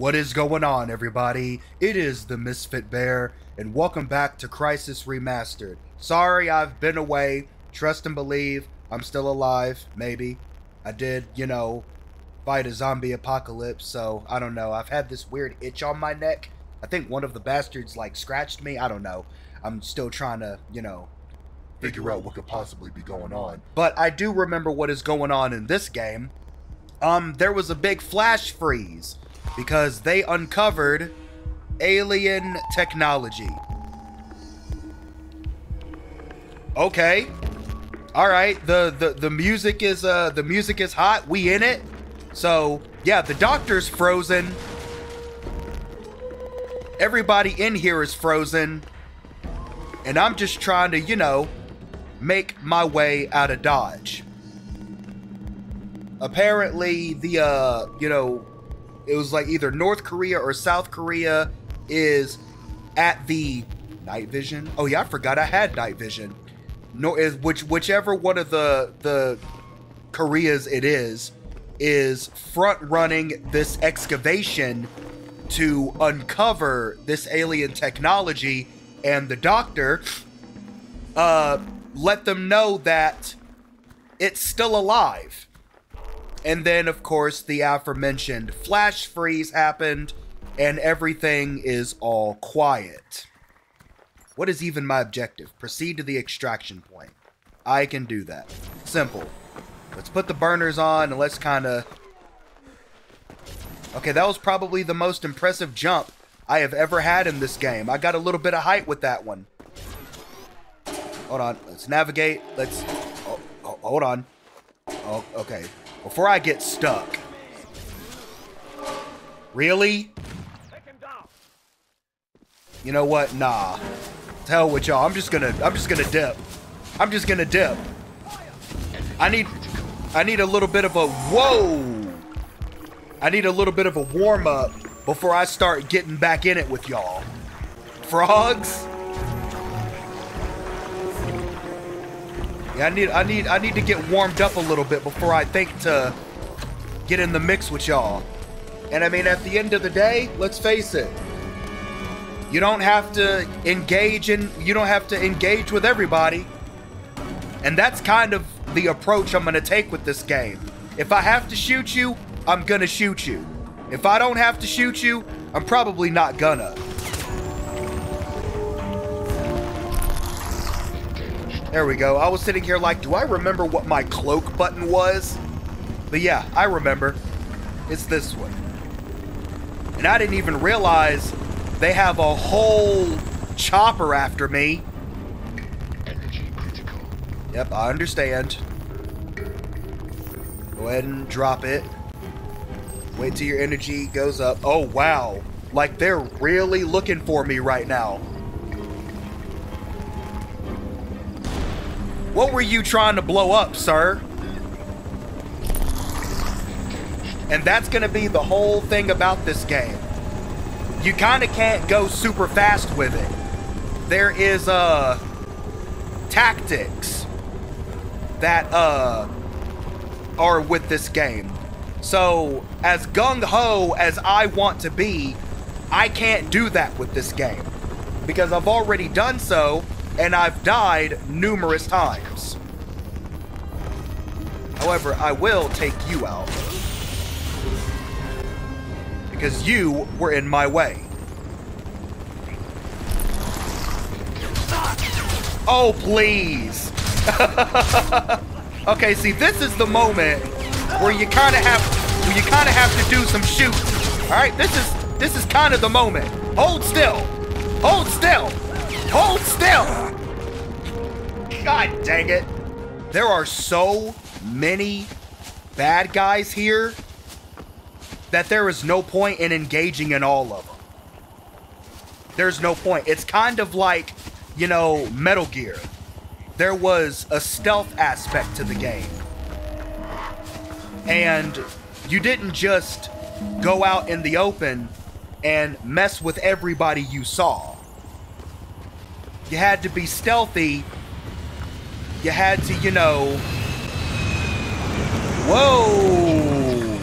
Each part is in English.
What is going on, everybody? It is the Misfit Bear, and welcome back to Crysis Remastered. Sorry I've been away. Trust and believe I'm still alive, maybe. I did, you know, fight a zombie apocalypse, so I don't know. I've had this weird itch on my neck. I think one of the bastards, like, scratched me. I don't know. I'm still trying to, you know, figure out what could possibly be going on. But I do remember what is going on in this game. Um, there was a big flash freeze because they uncovered alien technology. Okay. All right. The the the music is uh the music is hot. We in it. So, yeah, the doctor's frozen. Everybody in here is frozen. And I'm just trying to, you know, make my way out of Dodge. Apparently, the, uh, you know, it was like either North Korea or South Korea is at the night vision. Oh yeah, I forgot I had night vision. No, is which whichever one of the the Koreas it is is front running this excavation to uncover this alien technology, and the doctor uh let them know that it's still alive. And then, of course, the aforementioned flash freeze happened, and everything is all quiet. What is even my objective? Proceed to the extraction point. I can do that. Simple. Let's put the burners on and let's kind of... Okay, that was probably the most impressive jump I have ever had in this game. I got a little bit of height with that one. Hold on. Let's navigate. Let's... Oh, oh, hold on. Oh, okay. Before I get stuck. Really? You know what? Nah. Tell with y'all. I'm just gonna I'm just gonna dip. I'm just gonna dip. I need I need a little bit of a whoa. I need a little bit of a warm up before I start getting back in it with y'all. Frogs? Yeah, I need I need I need to get warmed up a little bit before I think to get in the mix with y'all. And I mean at the end of the day, let's face it. You don't have to engage in you don't have to engage with everybody. And that's kind of the approach I'm going to take with this game. If I have to shoot you, I'm going to shoot you. If I don't have to shoot you, I'm probably not gonna. There we go. I was sitting here like, do I remember what my cloak button was? But yeah, I remember. It's this one. And I didn't even realize they have a whole chopper after me. Yep, I understand. Go ahead and drop it. Wait till your energy goes up. Oh, wow. Like, they're really looking for me right now. What were you trying to blow up, sir? And that's going to be the whole thing about this game. You kind of can't go super fast with it. There is, uh, tactics that, uh, are with this game. So, as gung-ho as I want to be, I can't do that with this game. Because I've already done so and I've died numerous times. However, I will take you out. Because you were in my way. Oh, please. okay, see, this is the moment where you kind of have where you kind of have to do some shooting. All right, this is this is kind of the moment. Hold still. Hold still. Hold still! God dang it. There are so many bad guys here that there is no point in engaging in all of them. There's no point. It's kind of like, you know, Metal Gear. There was a stealth aspect to the game. And you didn't just go out in the open and mess with everybody you saw. You had to be stealthy. You had to, you know. Whoa!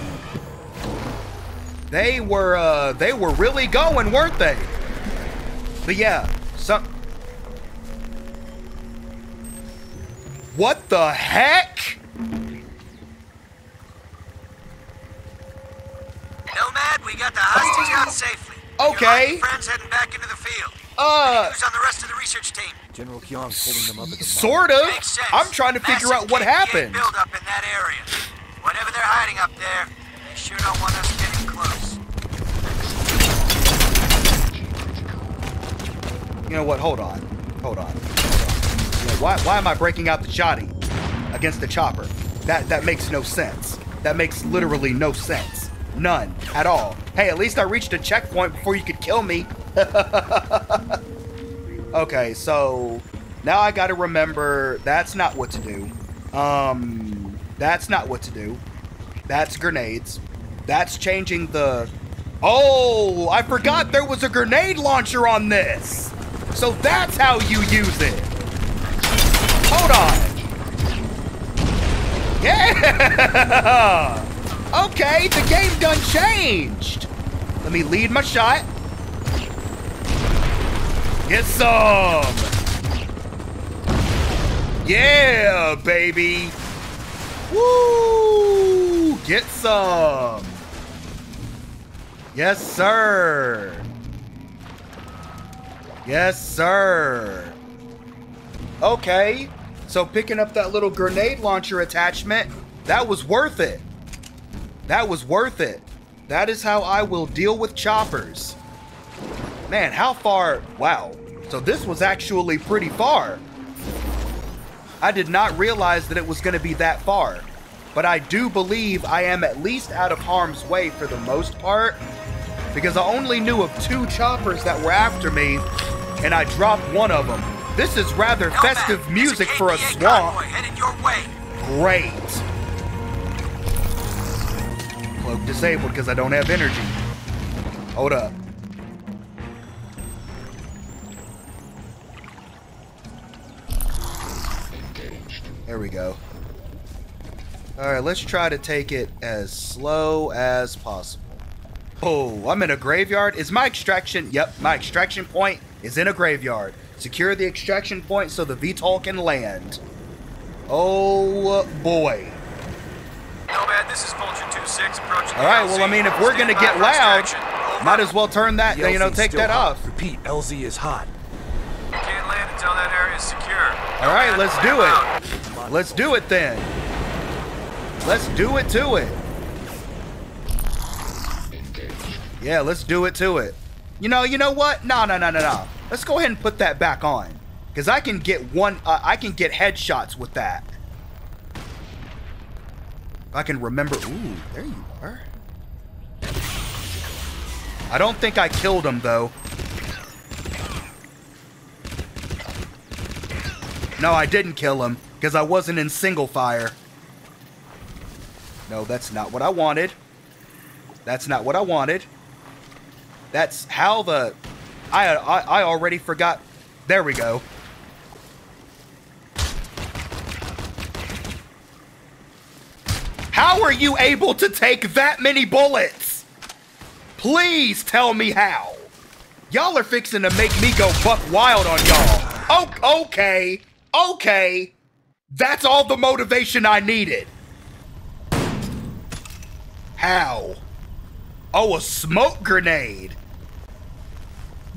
They were uh they were really going, weren't they? But yeah, some What the heck? Nomad, we got the hostage out safely. Okay. Your friends heading back into the field. Uh Who's on the rest of the research team? General Kyong's holding them up at the sort of. Makes sense. I'm trying to figure Massive out what KPA happened. Build up in that area. Whatever they're hiding up there, they sure don't want us getting close. You know what? Hold on. Hold on. Hold on. You know, why, why am I breaking out the shoddy against the chopper? That that makes no sense. That makes literally no sense. None at all. Hey, at least I reached a checkpoint before you could kill me. okay, so now I got to remember that's not what to do. Um, that's not what to do. That's grenades. That's changing the. Oh, I forgot there was a grenade launcher on this. So that's how you use it. Hold on. Yeah. Okay, the game done changed. Let me lead my shot. Get some. Yeah, baby. Woo! Get some. Yes, sir. Yes, sir. Okay. So picking up that little grenade launcher attachment, that was worth it. That was worth it. That is how I will deal with choppers. Man, how far? Wow. So this was actually pretty far. I did not realize that it was going to be that far. But I do believe I am at least out of harm's way for the most part. Because I only knew of two choppers that were after me, and I dropped one of them. This is rather festive music for a swamp. Great. Cloak disabled because I don't have energy. Hold up. There we go. Alright, let's try to take it as slow as possible. Oh, I'm in a graveyard. Is my extraction? Yep, my extraction point is in a graveyard. Secure the extraction point so the VTOL can land. Oh boy. Nomad, this is Vulture 2-6 approaching All right, well, I mean, if we're gonna get loud, might as well turn that, you know, take that hot. off. Repeat, LZ is hot. Can't land until that area is secure. All right, let's clear do out. It. Let's do it then. Let's do it to it. Yeah, let's do it to it. You know, you know what? No, no, no, no, no. Let's go ahead and put that back on, cause I can get one. Uh, I can get headshots with that. If I can remember. Ooh, there you are. I don't think I killed him though. No, I didn't kill him because I wasn't in single fire. No, that's not what I wanted. That's not what I wanted. That's how the I I, I already forgot. There we go. How are you able to take that many bullets? Please tell me how. Y'all are fixing to make me go buck wild on y'all. Oh, okay, okay. That's all the motivation I needed. How? Oh, a smoke grenade.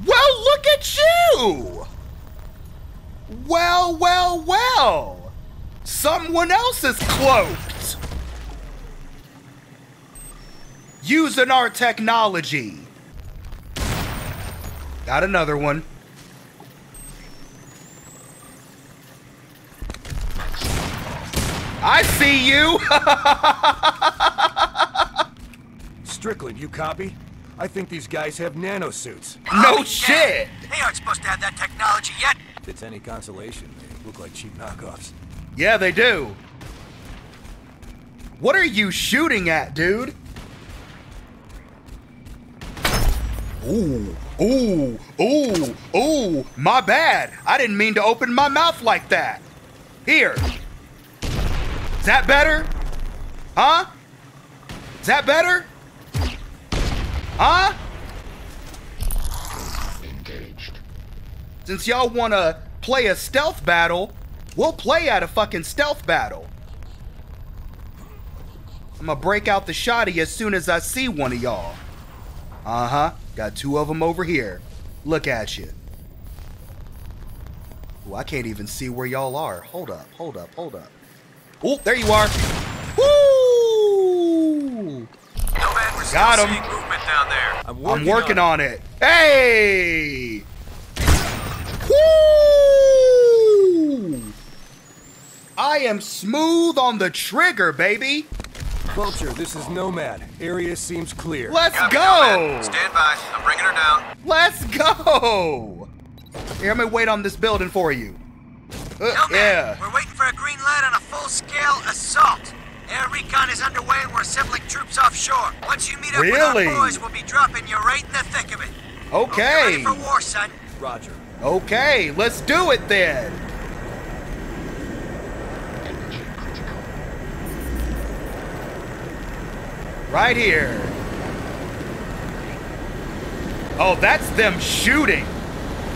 Well, look at you. Well, well, well. Someone else is cloaked. Using our technology. Got another one. I see you. Strickland, you copy? I think these guys have nanosuits. no Oh, shit. yeah. They aren't supposed to have that technology yet. If it's any consolation, they look like cheap knockoffs. Yeah, they do. What are you shooting at, dude? Ooh, ooh, ooh, ooh, my bad. I didn't mean to open my mouth like that. Here. Is that better? Huh? Is that better? Huh? Engaged. Since y'all want to play a stealth battle, we'll play at a fucking stealth battle. I'm gonna break out the shotty as soon as I see one of y'all. Uh huh. Got two of them over here. Look at you. Ooh, I can't even see where y'all are. Hold up, hold up, hold up. Oh, there you are. Woo! Nomad, we're Got him. movement down there. I'm I'm working on. on it. Hey! Woo! I am smooth on the trigger, baby. Vulture, this is Nomad. Area seems clear. Let's Copy, go. Nomad. Stand by. I'm bringing her down. Let's go. Here, I'm gonna wait on this building for you. Nomad, yeah. we're waiting for a green light on a full-scale assault. Air recon is underway and we're assembling troops offshore. Once you meet up Really? with our boys, we'll be dropping you right in the thick of it. Okay. ready for war, son. Roger. Okay, let's do it then. Right here. Oh, that's them shooting.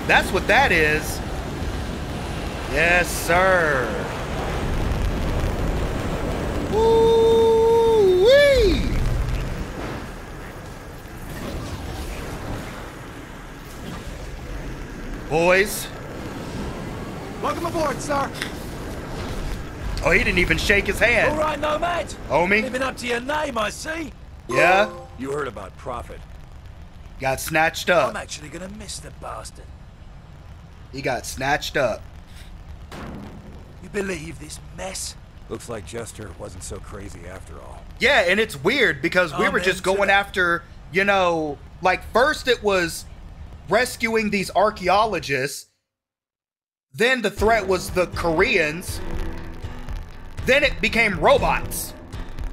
That's what that is. Yes, sir. Woo-wee. Boys. Welcome aboard, sir. Oh, he didn't even shake his All hand. right, Nomad. Homie. Living up to your name, I see. Yeah. You heard about Prophet. Got snatched up. I'm actually gonna miss the bastard. He got snatched up. You believe this mess? Looks like Jester wasn't so crazy after all. Yeah, and it's weird because we I'm were oh, just going after, you know, like first it was rescuing these archaeologists. Then the threat was the Koreans. Then it became robots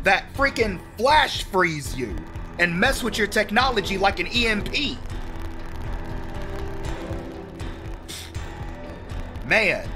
that freaking flash freeze you and mess with your technology like an E EMP. Man,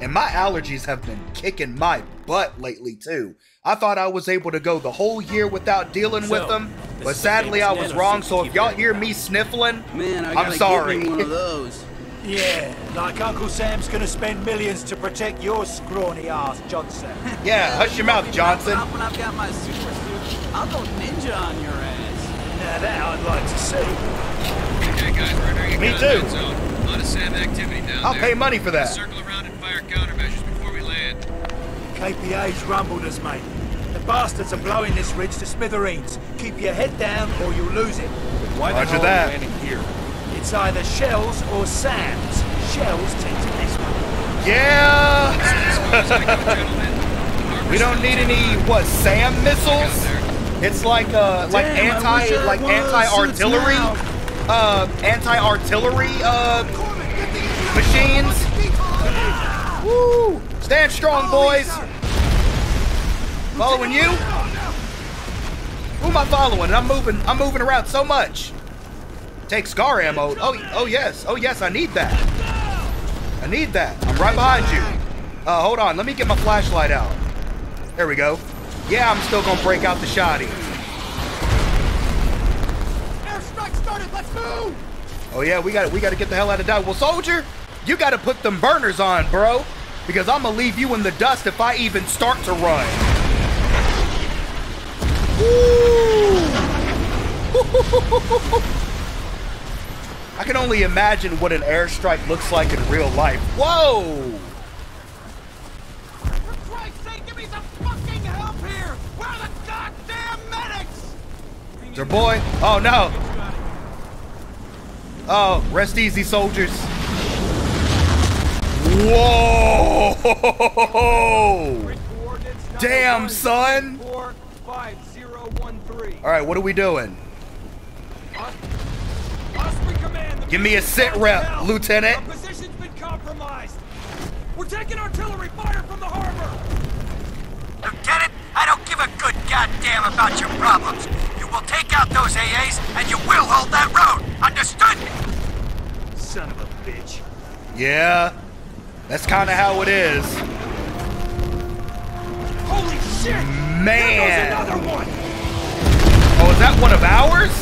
and my allergies have been kicking my butt lately too. I thought I was able to go the whole year without dealing with them, but sadly I was wrong. So if y'all keep hear me sniffling, Man, I I'm sorry. get me one of those. Yeah, like Uncle Sam's gonna spend millions to protect your scrawny ass, Johnson. yeah, hush your mouth, Johnson. When I've got my super suit, I'll go ninja on your ass. now that I'd like to see. Okay, guys, we're entering a Me combat too. zone. A lot of SAM activity down I'll there. pay money for that. Countermeasures before we land. KPA's rumbled us, mate. The bastards are blowing this ridge to smithereens. Keep your head down or you'll lose it. Why the Roger hell that. are we landing here? It's either shells or SAMs. Shells take to this one. Yeah, we don't need any what Sam missiles. It's like uh like Damn, I anti, like anti-artillery, uh anti artillery uh machines. Woo! Stand strong, boys. Following you? Who am I following? I'm moving. I'm moving around so much. Take SCAR ammo. Oh, oh yes. Oh yes. I need that. I need that. I'm right behind you. Uh, hold on. Let me get my flashlight out. There we go. Yeah, I'm still gonna break out the shoddy. Airstrike started. Let's move. Oh yeah, we got it. we got to get the hell out of Dodge. Well, soldier, you got to put them burners on, bro, because I'm gonna leave you in the dust if I even start to run. I can only imagine what an airstrike looks like in real life. Whoa! For Christ's sake, give me some fucking help here. Where are the goddamn medics? Their boy. Oh no. Oh, rest easy, soldiers. Whoa! Damn, son. Four five zero one three. All right, what are we doing? Osprey Command. the Give me a mission sit rep. Lieutenant. Our position's been compromised. We're taking artillery fire from the harbor. Lieutenant, I don't give a good goddamn about your problems. You will take out those AAs and you will hold that road. Understood? Son of a bitch. Yeah, that's kind of how it is. Holy shit! Man! another one! Oh, is that one of ours?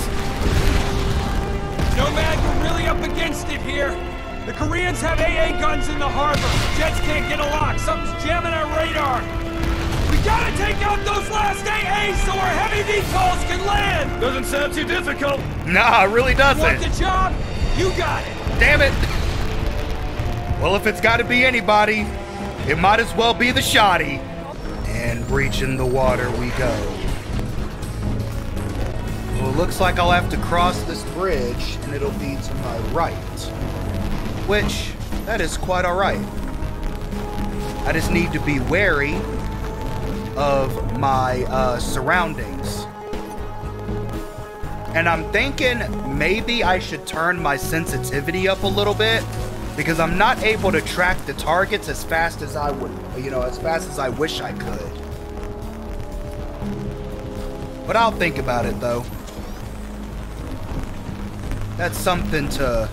Nomad, we're really up against it here. The Koreans have AA guns in the harbor. Jets can't get a lock. Something's jamming our radar. We gotta take out those last AAs so our heavy VTOLs can land! Doesn't sound too difficult. Nah, it really doesn't. You want the job? You got it. Damn it! Well, if it's got to be anybody, it might as well be the shoddy. And breaching the water we go. Well, it looks like I'll have to cross this bridge, and it'll be to my right. Which, that is quite alright. I just need to be wary of my uh, surroundings. And I'm thinking maybe I should turn my sensitivity up a little bit because I'm not able to track the targets as fast as I would, you know, as fast as I wish I could. But I'll think about it though. That's something to.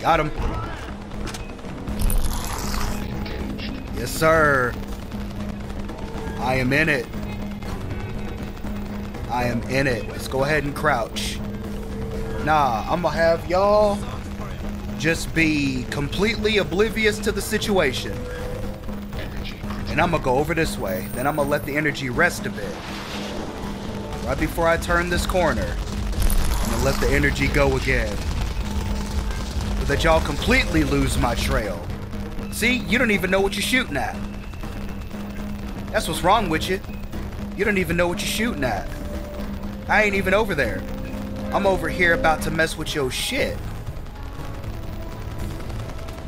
Got him. Yes, sir. I am in it. I am in it. Let's go ahead and crouch. Nah, I'm gonna have y'all just be completely oblivious to the situation. And I'm gonna go over this way. Then I'm gonna let the energy rest a bit. Right before I turn this corner, I'm gonna let the energy go again. So that y'all completely lose my trail. See, you don't even know what you're shooting at. That's what's wrong with you. You don't even know what you're shooting at. I ain't even over there. I'm over here about to mess with your shit.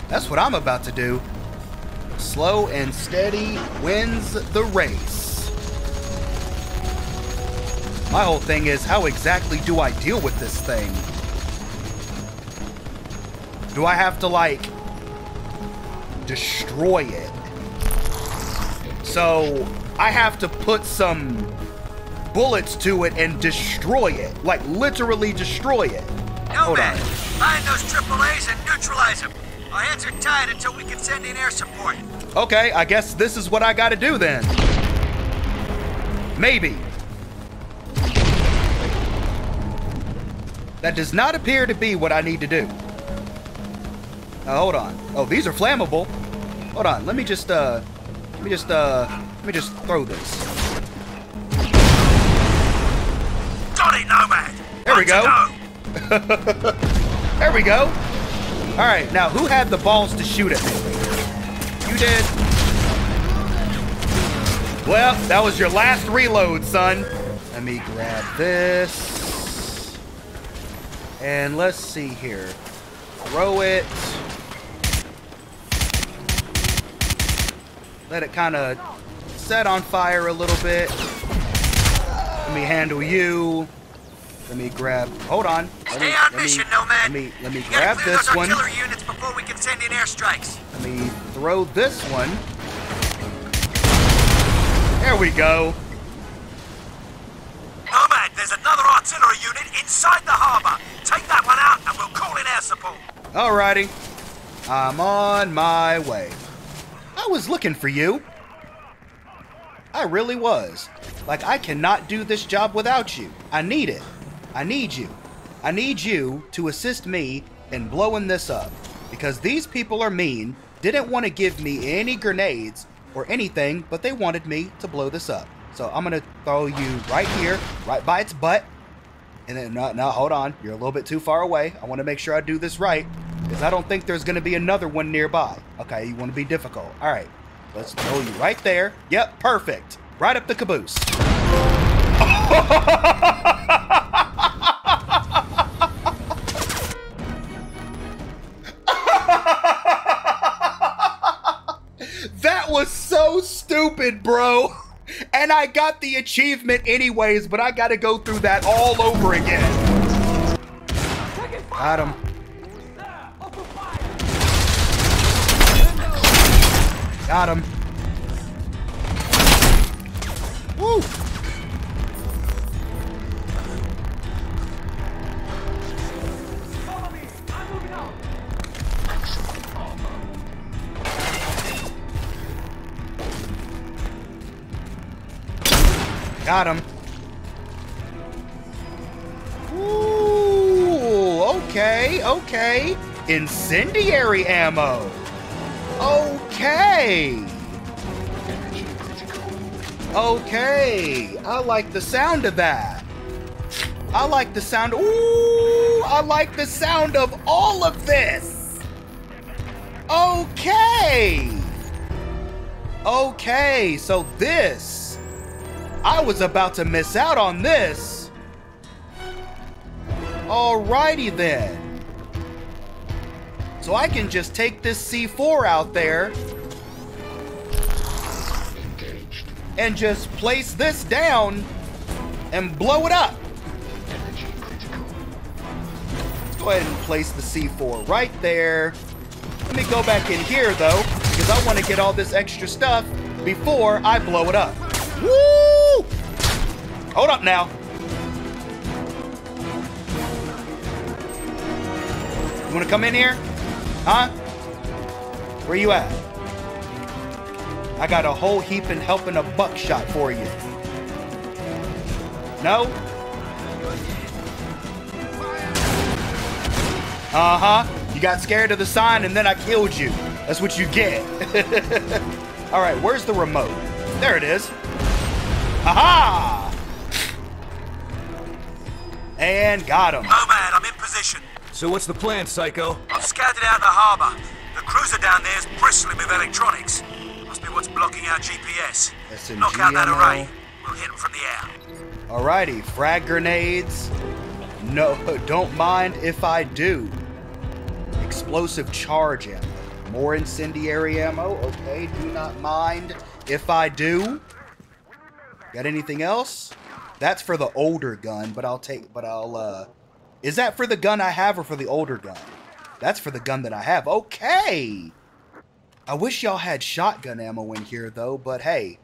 That's what I'm about to do. Slow and steady wins the race. My whole thing is how exactly do I deal with this thing? Do I have to like destroy it? So I have to put some bullets to it and destroy it. Like literally destroy it. Hold Nomad, on. find those AAAs and neutralize them. Our hands are tied until we can send in air support. Okay, I guess this is what I gotta do then. Maybe. That does not appear to be what I need to do. Now, hold on. Oh, these are flammable. Hold on. Let me just, uh, let me just, uh, let me just throw this. We go. There we go. All right, now who had the balls to shoot at me? You did. Well, that was your last reload, son. Let me grab this. And let's see here. Throw it. Let it kind of set on fire a little bit. Let me handle you. Let me grab. Hold on. Let Stay me, on let me- mission, Nomad. Let me let me You grab this those one. artillery units before we can send in airstrikes. Let me throw this one. There we go. Nomad, there's another artillery unit inside the harbor. Take that one out and we'll call in air support. Alrighty. I'm on my way. I was looking for you. I really was. Like, I cannot do this job without you. I need it. I need you. I need you to assist me in blowing this up. Because these people are mean, didn't want to give me any grenades or anything, but they wanted me to blow this up. So I'm going to throw you right here, right by its butt. And then, no, no, hold on. You're a little bit too far away. I want to make sure I do this right. Because I don't think there's going to be another one nearby. Okay, you want to be difficult. All right. Let's throw you right there. Yep, perfect. Right up the caboose. stupid, bro. And I got the achievement anyways, but I got to go through that all over again. Got him. Got him. Woo! Got him. Ooh, okay, okay. Incendiary ammo. Okay. Okay, I like the sound of that. I like the sound. Ooh, I like the sound of all of this. Okay. Okay, so this I was about to miss out on this. Alrighty then. So I can just take this C4 out there and just place this down and blow it up. Let's go ahead and place the C4 right there. Let me go back in here though, because I want to get all this extra stuff before I blow it up. Woo! Hold up now. You want to come in here? Huh? Where you at? I got a whole heap and helping a buckshot for you. No? Uh huh. You got scared of the sign and then I killed you. That's what you get. All right, where's the remote? There it is. Aha! And got him. Oh, Nomad, I'm in position. So what's the plan, Psycho? I've scouted out the harbor. The cruiser down there is bristling with electronics. Must be what's blocking our GPS. SMG Knock out that ammo. array. We'll hit them from the air. Alrighty, frag grenades. No, don't mind if I do. Explosive charge ammo. More incendiary ammo. Okay, do not mind if I do. Got anything else? That's for the older gun, but I'll take. But I'll. uh Is that for the gun I have or for the older gun? That's for the gun that I have. Okay. I wish y'all had shotgun ammo in here though, but hey,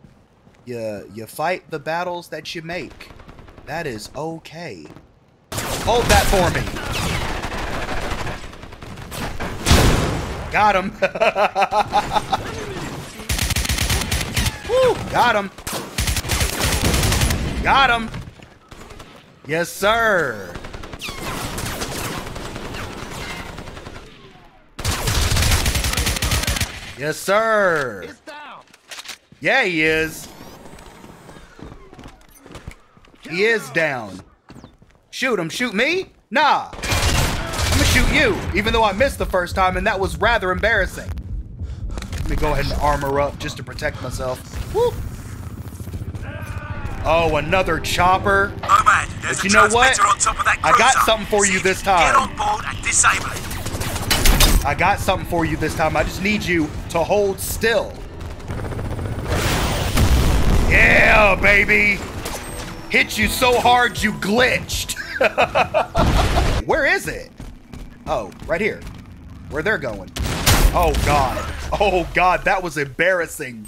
you you fight the battles that you make. That is okay. Hold that for me. Got him. Woo, got him. Got him. Yes, sir. Yes, sir. Yeah, he is. He is down. Shoot him. Shoot me? Nah. I'm gonna shoot you, even though I missed the first time, and that was rather embarrassing. Let me go ahead and armor up just to protect myself. Woo. Oh, another chopper. But you know what? on top of that I got something for See you this can Get time. on board and disable it. I got something for you this time. I just need you to hold still. Yeah, baby. Hit you so hard you glitched. Where is it? Oh, right here. Where they're going. Oh, God. Oh, God, that was embarrassing.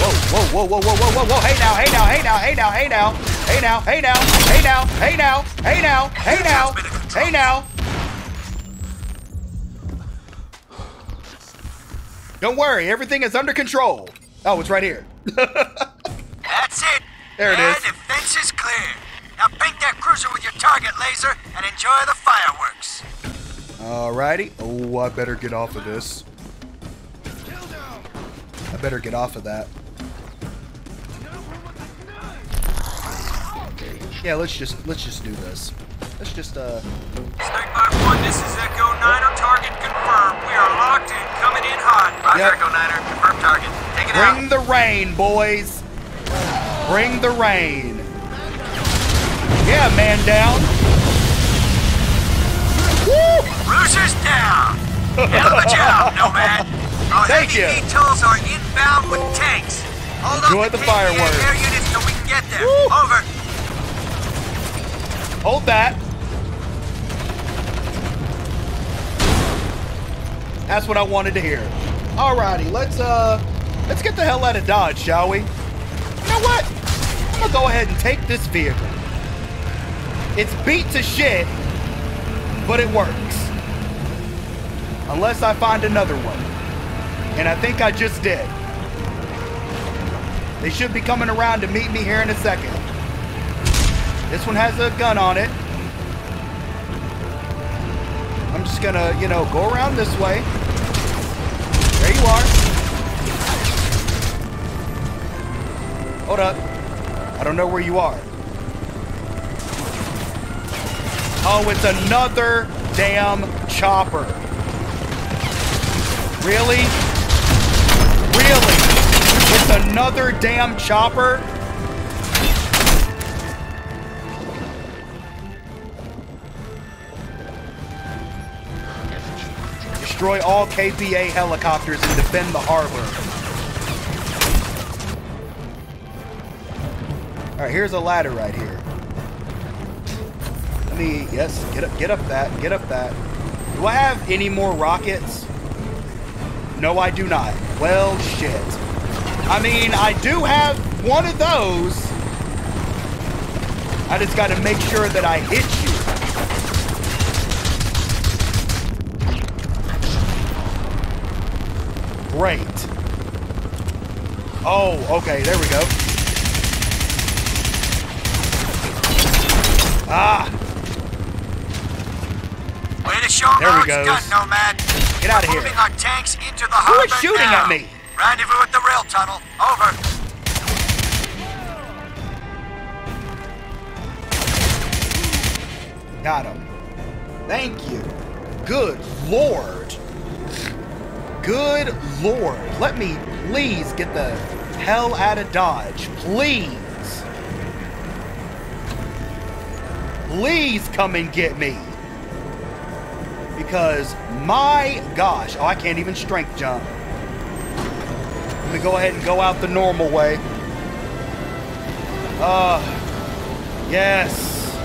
Whoa, whoa, whoa, whoa, whoa, whoa, whoa, whoa. Hey now, hey now, hey now, hey now, hey now. Hey now, hey now, hey now, hey now, hey now, hey now, hey now. Don't worry, everything is under control. Oh, it's right here. That's it. There it is. the fence is clear. Now paint that cruiser with your target laser and enjoy the fireworks. Alrighty. Oh, I better get off of this. I better get off of that. Yeah, let's just let's just do this. Let's just uh Snake by one, this is Echo 9 on target confirmed. We are locked in, coming in hot. Roger, Yep. Echo 9er, confirmed target. Take it out. bring the rain, boys. Bring the rain. Yeah, man down. Woo! Cruiser's down. Hell of a job, Nomad. Our Thank heavy you. VTOLs are inbound with tanks. Hold Enjoy up the KPA fireworks. air units till we can get there. Woo. Over. Hold that. That's what I wanted to hear. Alrighty, let's uh let's get the hell out of Dodge, shall we? You know what? I'm gonna go ahead and take this vehicle. It's beat to shit, but it works. Unless I find another one. And I think I just did. They should be coming around to meet me here in a second. This one has a gun on it. I'm just gonna, you know, go around this way. There you are. Hold up. I don't know where you are. Oh, it's another damn chopper. Really? Really? It's another damn chopper? Destroy all KPA helicopters and defend the harbor. Alright, here's a ladder right here. Let me, yes, get up, get up that, get up that. Do I have any more rockets? No, I do not. Well, shit. I mean, I do have one of those. I just gotta make sure that I hit you. Great. Oh, okay, there we go. Ah, Way to show There we go. done, Nomad. Get outta We're here. Moving our tanks into the Who is shooting now. at me? Rendezvous at the rail tunnel. Over. got him. Thank you. Good lord. Good lord. Let me please get the hell out of Dodge. Please. Please come and get me. Because my gosh. Oh, I can't even strength jump. Let me go ahead and go out the normal way. Uh, yes.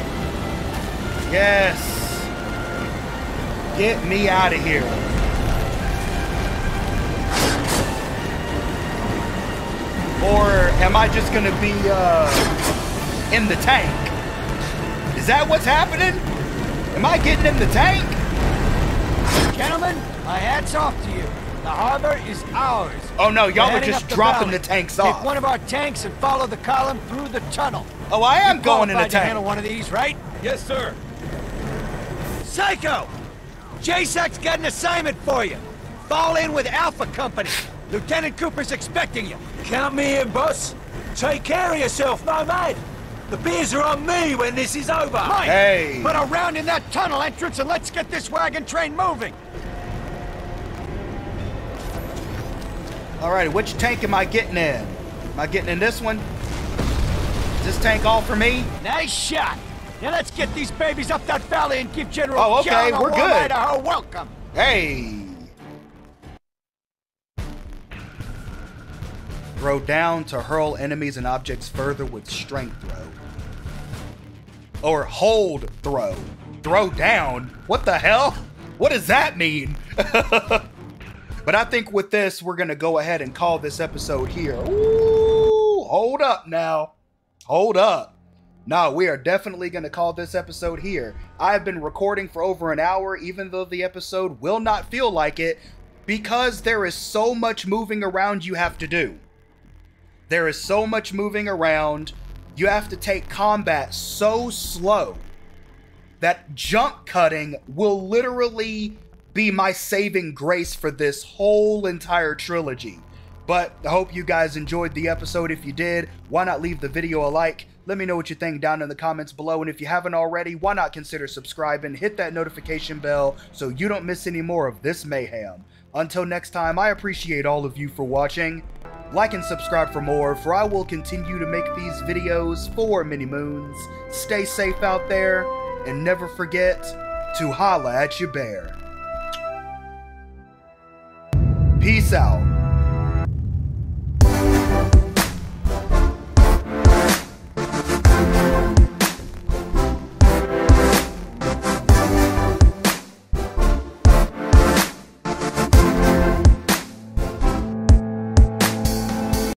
Yes. Get me out of here. Or am I just gonna be uh, in the tank? Is that what's happening? Am I getting in the tank? Gentlemen, my hat's off to you. The harbor is ours. Oh no, y'all are just up the dropping valley. the tanks off. Take one of our tanks and follow the column through the tunnel. Oh, I am going in the Qualified to handle one of these, right? Yes, sir. Psycho! JSOC's got an assignment for you. Fall in with Alpha Company. Lieutenant Cooper's expecting you. Count me in, boss. Take care of yourself, Nomad. The beers are on me when this is over. Mike, Hey. put a round in that tunnel entrance and let's get this wagon train moving. Alright, which tank am I getting in? Am I getting in this one? Is this tank all for me? Nice shot. Now let's get these babies up that valley and give General Oh, okay, John a we're good. Idaho welcome. Hey! Throw down to hurl enemies and objects further with strength throw. Or hold throw. Throw down? What the hell? What does that mean? but I think with this, we're going to go ahead and call this episode here. Ooh, hold up now. Hold up. No, we are definitely going to call this episode here. I've been recording for over an hour, even though the episode will not feel like it, because there is so much moving around you have to do. There is so much moving around. You have to take combat so slow that jump cutting will literally be my saving grace for this whole entire trilogy. But I hope you guys enjoyed the episode. If you did, why not leave the video a like? Let me know what you think down in the comments below. And if you haven't already, why not consider subscribing? Hit that notification bell so you don't miss any more of this mayhem. Until next time, I appreciate all of you for watching. Like and subscribe for more, for I will continue to make these videos for Mini Moons. Stay safe out there, and never forget to holla at your bear. Peace out.